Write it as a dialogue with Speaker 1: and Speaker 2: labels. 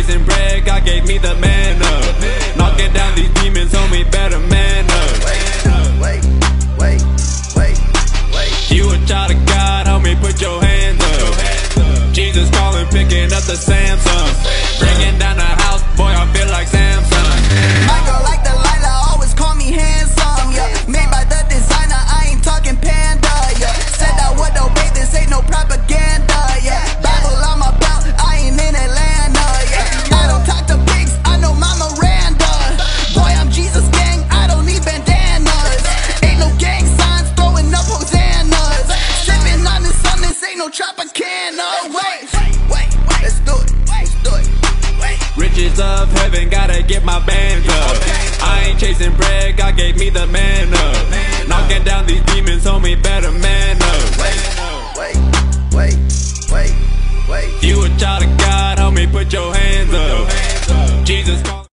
Speaker 1: chasing bread, God gave me the man up. Knocking down these demons, homie, better man up. You a child of God, homie, put your hands up. Jesus calling, picking up the Samsung.
Speaker 2: Sun, this ain't no Tropicana. Wait, wait, let's do it, let's do it. Wait.
Speaker 1: Riches of heaven, gotta get my bands up. I ain't chasing bread, God gave me the man up. Knocking down these demons, homie, better man